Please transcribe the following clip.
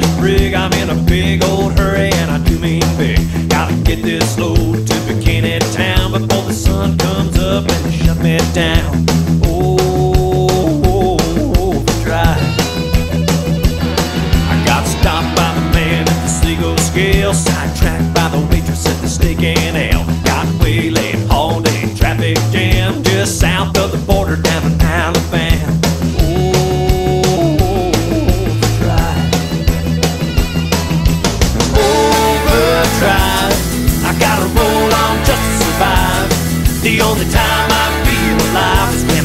this rig. I'm in a big old hurry and I do mean big. Gotta get this load to Bikini Town before the sun comes up and shut me down. Oh, oh, oh, oh overdrive. I got stopped by the man at the Seagull scale, sidetracked by the waitress at the steak and ale. Got waylaid all day, Overdrive. I gotta roll on just to survive. The only time I feel alive is when